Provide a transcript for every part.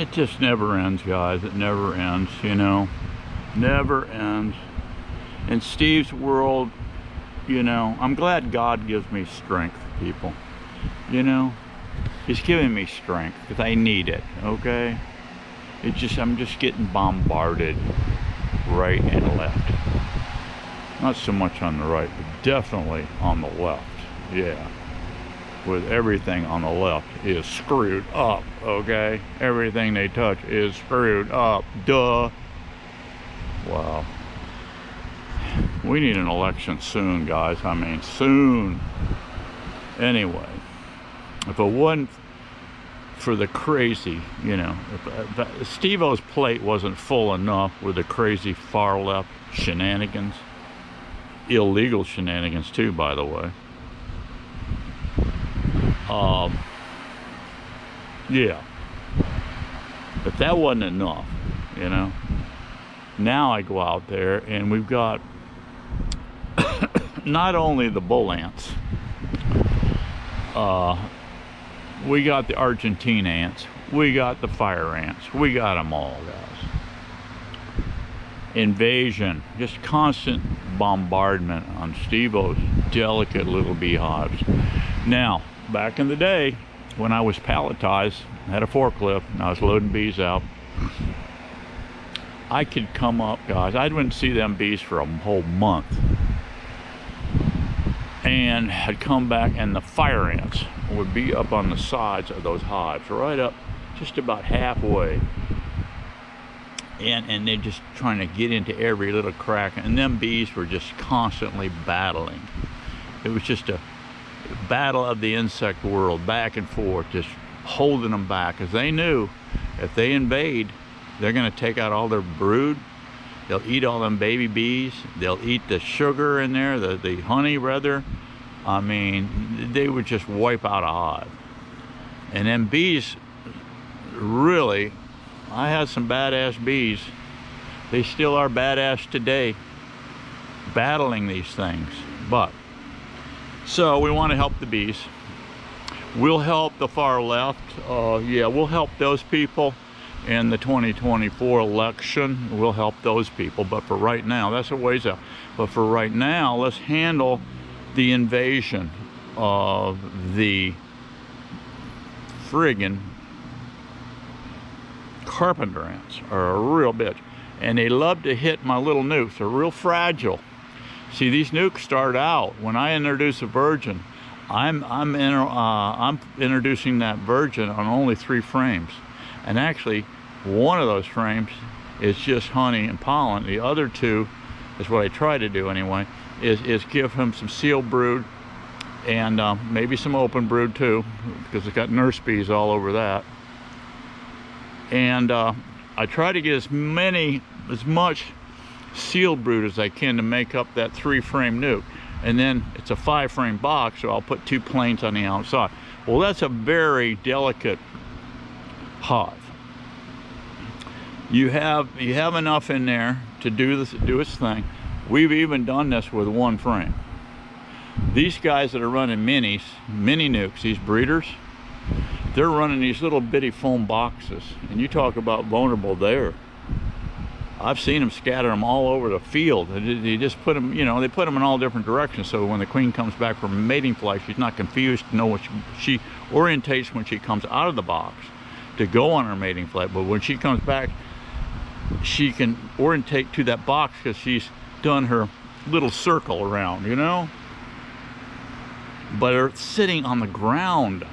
it just never ends, guys. It never ends, you know. Never ends. In Steve's world, you know, I'm glad God gives me strength, people. You know, He's giving me strength because I need it, okay? It's just, I'm just getting bombarded right and left. Not so much on the right, but definitely on the left. Yeah. With everything on the left is screwed up, okay? Everything they touch is screwed up. Duh. Wow. We need an election soon, guys. I mean, soon. Anyway, if it wasn't for the crazy, you know, if, if Steve O's plate wasn't full enough with the crazy far left shenanigans, illegal shenanigans too, by the way. Um, yeah. But that wasn't enough, you know. Now I go out there and we've got not only the bull ants, uh, we got the Argentine ants, we got the fire ants, we got them all, guys. Invasion, just constant bombardment on Steve-O's delicate little beehives. Now, back in the day, when I was palletized, had a forklift, and I was loading bees out, I could come up, guys, I wouldn't see them bees for a whole month. And I'd come back and the fire ants would be up on the sides of those hives, right up just about halfway. And, and they're just trying to get into every little crack. And them bees were just constantly battling. It was just a battle of the insect world, back and forth, just holding them back. Because they knew if they invade, they're going to take out all their brood. They'll eat all them baby bees. They'll eat the sugar in there, the, the honey rather. I mean, they would just wipe out a hive. And then bees, really, I had some badass bees. They still are badass today, battling these things. But, so we want to help the bees. We'll help the far left. Uh, yeah, we'll help those people in the 2024 election. We'll help those people. But for right now, that's a ways out. But for right now, let's handle the invasion of the friggin' carpenter ants are a real bitch. And they love to hit my little nukes. They're real fragile. See, these nukes start out, when I introduce a virgin, I'm, I'm, in, uh, I'm introducing that virgin on only three frames. And actually, one of those frames is just honey and pollen. The other two, is what I try to do anyway, is, is give him some sealed brood and uh, maybe some open brood too, because it's got nurse bees all over that. And uh, I try to get as many, as much sealed brood as I can to make up that three frame nuke. And then it's a five frame box, so I'll put two planes on the outside. Well, that's a very delicate hive. You have, you have enough in there to do this, do its thing. We've even done this with one frame. These guys that are running minis, mini nukes, these breeders, they're running these little bitty foam boxes. And you talk about vulnerable there. I've seen them scatter them all over the field. They just put them, you know, they put them in all different directions. So when the queen comes back from mating flight, she's not confused to know what she, she orientates when she comes out of the box to go on her mating flight. But when she comes back, she can orientate to that box because she's done her little circle around, you know? But they're sitting on the ground.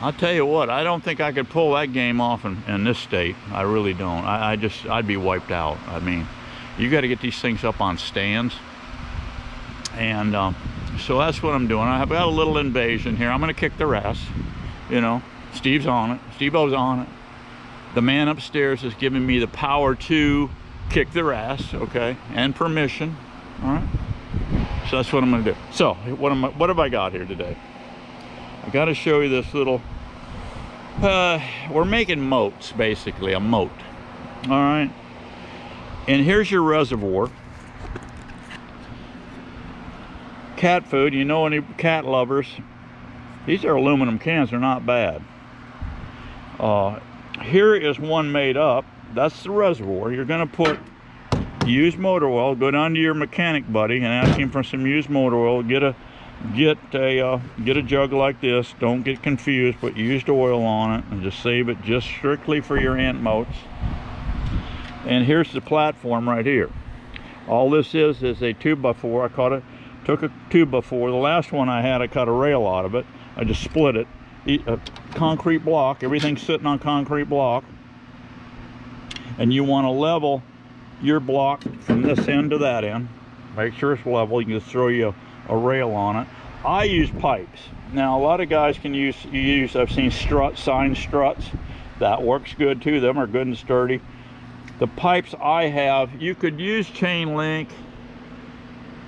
I'll tell you what, I don't think I could pull that game off in, in this state. I really don't. I, I, just, I'd be wiped out. I mean, you got to get these things up on stands. And um, so that's what I'm doing. I've got a little invasion here. I'm going to kick their ass. You know, Steve's on it. Steve-O's on it. The man upstairs is giving me the power to kick their ass, okay, and permission. All right. So that's what I'm going to do. So what am I, what have I got here today? I got to show you this little. Uh, we're making moats, basically a moat. All right. And here's your reservoir. Cat food. You know any cat lovers? These are aluminum cans. They're not bad. Uh, here is one made up. That's the reservoir. You're gonna put used motor oil. Go down to your mechanic buddy and ask him for some used motor oil. Get a get a uh, get a jug like this. Don't get confused. Put used oil on it and just save it just strictly for your ant moats. And here's the platform right here. All this is is a two by four. I caught it, took a two by four. The last one I had, I cut a rail out of it. I just split it. A concrete block. Everything's sitting on concrete block. And you want to level your block from this end to that end. Make sure it's level. You can just throw you a, rail on it. I use pipes. Now a lot of guys can use use I've seen strut sign struts. That works good too. Them are good and sturdy. The pipes I have, you could use chain link.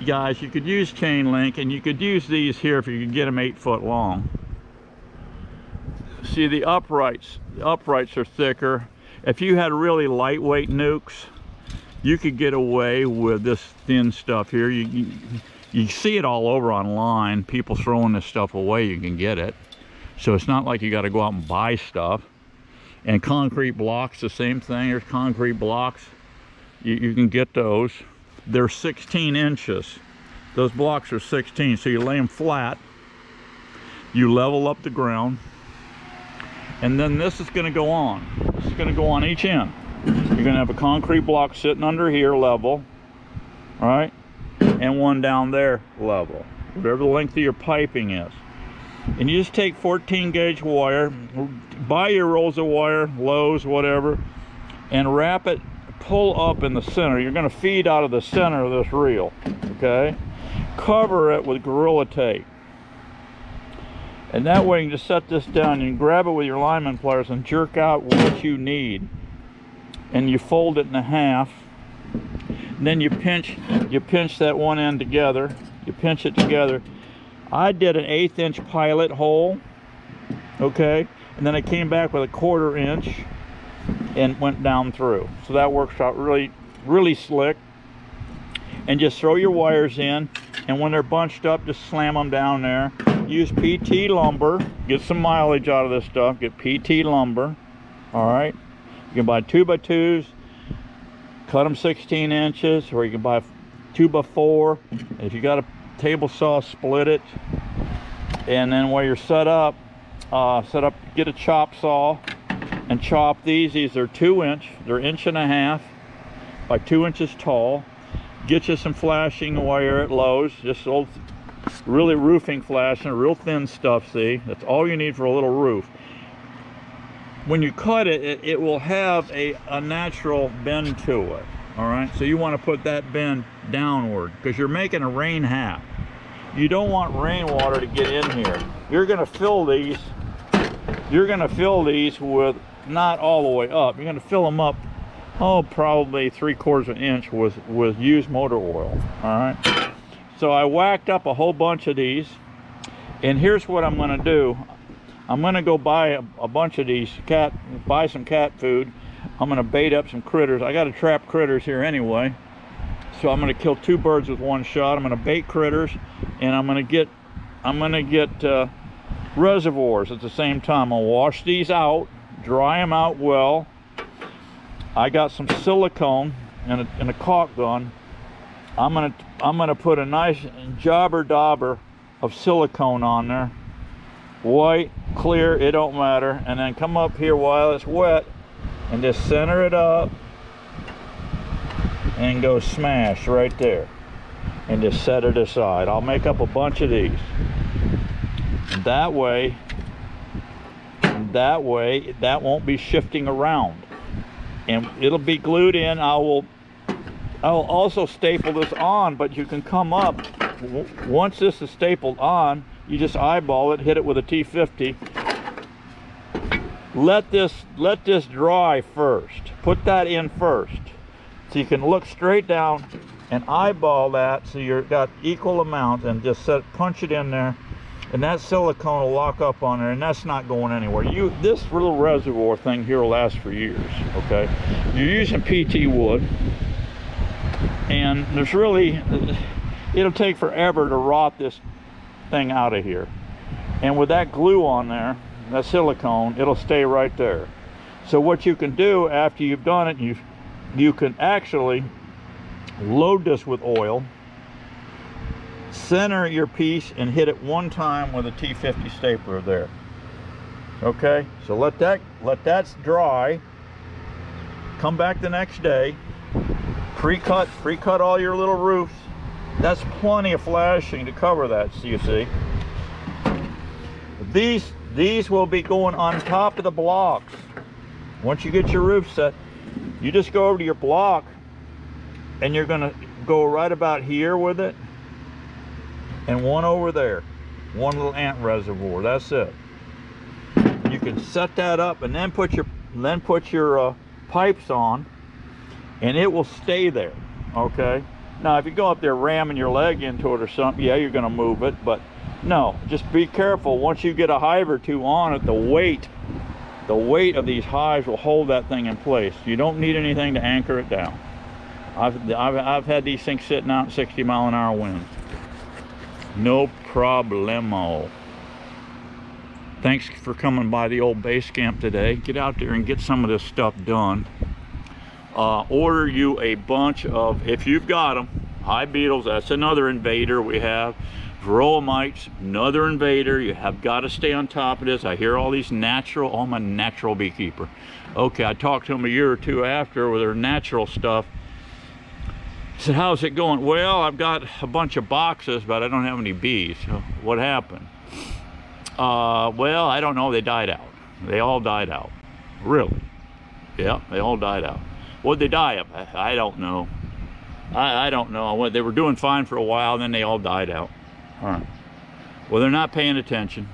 Guys, you could use chain link and you could use these here if you could get them eight foot long. See the uprights, the uprights are thicker. If you had really lightweight nukes, you could get away with this thin stuff here. You, you, you see it all over online. People throwing this stuff away, you can get it. So it's not like you got to go out and buy stuff. And concrete blocks, the same thing. There's concrete blocks. You, you can get those. They're 16 inches. Those blocks are 16. So you lay them flat. You level up the ground. And then this is going to go on. This is going to go on each end. You're gonna have a concrete block sitting under here level, right? And one down there level, whatever the length of your piping is. And you just take 14 gauge wire, buy your rolls of wire, Lowe's, whatever, and wrap it, pull up in the center. You're gonna feed out of the center of this reel, okay? Cover it with Gorilla Tape. And that way you can just set this down. and grab it with your lineman pliers and jerk out what you need and you fold it in half and then you pinch you pinch that one end together. You pinch it together. I did an eighth inch pilot hole okay? And then I came back with a quarter inch and went down through. So that works out really really slick. And just throw your wires in and when they're bunched up just slam them down there. Use PT lumber. Get some mileage out of this stuff. Get PT lumber. All right? You can buy two by twos, cut them 16 inches, or you can buy two by four. If you got a table saw, split it. And then while you're set up, uh, set up, get a chop saw and chop these. These are two inch, they're inch and a half by two inches tall. Get you some flashing wire at Lowe's, just old, really roofing flashing, real thin stuff, see? That's all you need for a little roof when you cut it, it, it will have a, a natural bend to it. All right, so you want to put that bend downward because you're making a rain hat. You don't want rainwater to get in here. You're going to fill these, you're going to fill these with not all the way up. You're going to fill them up, oh, probably three quarters of an inch with, with used motor oil. All right. So I whacked up a whole bunch of these. And here's what I'm going to do. I'm gonna go buy a, a, bunch of these cat, buy some cat food. I'm gonna bait up some critters. I gotta trap critters here anyway. So I'm gonna kill two birds with one shot. I'm gonna bait critters and I'm gonna get, I'm gonna get uh, reservoirs at the same time. I'll wash these out, dry them out well. I got some silicone and a, and a caulk gun. I'm gonna, I'm gonna put a nice jobber dauber of silicone on there white, clear, it don't matter. And then come up here while it's wet and just center it up and go smash right there. And just set it aside. I'll make up a bunch of these. And that way, that way, that won't be shifting around. And it'll be glued in. I will I'll also staple this on, but you can come up, once this is stapled on, you just eyeball it hit it with a T50 let this let this dry first. Put that in first. So you can look straight down and eyeball that so you've got equal amount and just set punch it in there. And that silicone will lock up on there and that's not going anywhere. You this little reservoir thing here will last for years okay? You're using pt wood and there's really it'll take forever to rot this thing out of here. And with that glue on there, that silicone, it'll stay right there. So what you can do after you've done it, you you can actually load this with oil, center your piece and hit it one time with a T50 stapler there. Okay, so let that let that dry. Come back the next day, pre-cut, pre-cut all your little roofs. That's plenty of flashing to cover that, so you see. These these will be going on top of the blocks. Once you get your roof set, you just go over to your block and you're gonna go right about here with it and one over there one little ant reservoir that's it you can set that up and then put your then put your uh, pipes on and it will stay there okay now if you go up there ramming your leg into it or something yeah you're gonna move it but no just be careful once you get a hive or two on it the weight the weight of these hives will hold that thing in place you don't need anything to anchor it down I've, I've, I've had these things sitting out 60 mile an hour winds. No problemo. Thanks for coming by the old base camp today. Get out there and get some of this stuff done. Uh, order you a bunch of, if you've got them, hive beetles, that's another invader we have. Varroa mites, another invader. You have got to stay on top of this. I hear all these natural, oh, I'm a natural beekeeper. Okay, I talked to them a year or two after with their natural stuff I said, how's it going? Well, I've got a bunch of boxes, but I don't have any bees. What happened? Uh, well, I don't know. They died out. They all died out. Really? Yeah, they all died out. What'd they die of? I, don't know. I, I don't know. They were doing fine for a while, then they all died out. All right. Well, they're not paying attention.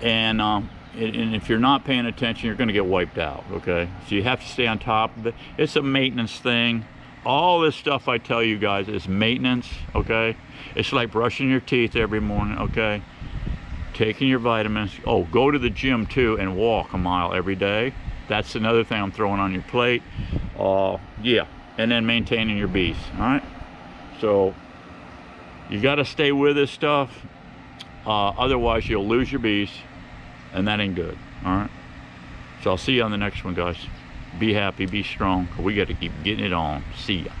And, um, and if you're not paying attention, you're going to get wiped out, okay? So you have to stay on top of it. It's a maintenance thing all this stuff I tell you guys is maintenance, okay? It's like brushing your teeth every morning, okay? Taking your vitamins. Oh, go to the gym too and walk a mile every day. That's another thing I'm throwing on your plate. Uh, yeah, and then maintaining your bees, all right? So you got to stay with this stuff. Uh, otherwise, you'll lose your bees, and that ain't good, all right? So I'll see you on the next one, guys. Be happy, be strong. We got to keep getting it on. See ya.